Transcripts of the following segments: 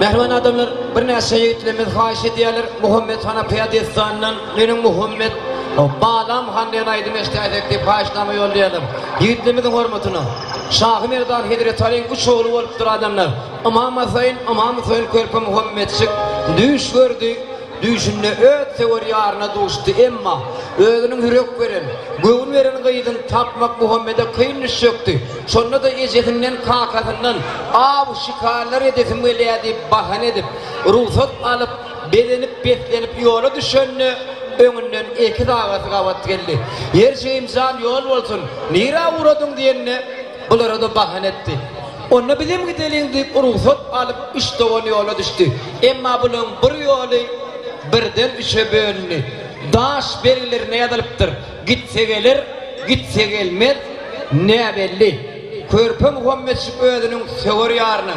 Mähriban adamlar, birnäçe ýigitlerimiz haýyş edýärler, Muhammet hana Pyýa dessanyndan Meniň Muhammet, Balam han diýen aýdymy eşidäýsek diýip haýyşnama ýollaýarlar. Ýigitlerimiziň hormatyna. Şahy Merdan Hezreti Alyň üç ogly bolupdyr adamlar. Ymam Hasaýyn, Ymam Husaýyn, Körpe Muhammetjik. Düýş gördi. Düýşünde öz söwer ýaryna duşdy, emma özüniň ýürek beren, göwün beren gyzyny tapmak Muhammede kyn düşjekdi. Şonda-da ejesinden, kakasyndan aw, şikarlar edesim gelýär diýip bahana edip, rugsat alyp, bezenip-beslenip ýola düşende, öňünden ekiz agasy gabat geldi. Ýerjigim jan ýol bolsun, nirä ugradyň diýende, Bulara-da bahana etdi. Onda bizem gideliň diýip rugsat alyp üç dogan ýola düşdi. Emma bularyň bir ýoly birden üçe bölündi. Daş belgilerine ýazylypdyr, Gitse geler, gitse gelmez, näbelli. Körpe Muhammetjik özüniň söwer ýaryna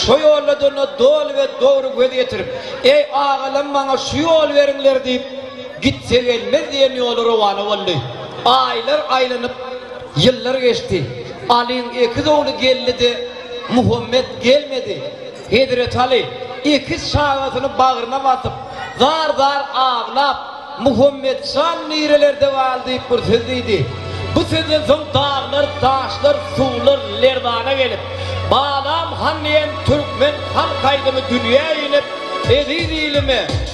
şo ýolladygyna doly we dogry göz ýetirip, Eý, agalam maňa şu ýoly beriňler diýip, Gitse gelmez diýen ýola rowana boldy. Aýlar aýlanyp. Ýyllar geçdi. Alyň ekiz ogly geldi-de, Muhammet gelmedi. Hezreti Aly ekiz çagasyny bagryna basyp, zar-zar aglap, Muhammet jan nirelerde gal diýip bir söz diýdi. Bu sözden soň daglar, daşlar, suwlar lerzana gelip, Balam han diýen türkmen halk aýdymy dünýä inip, eziz ilime,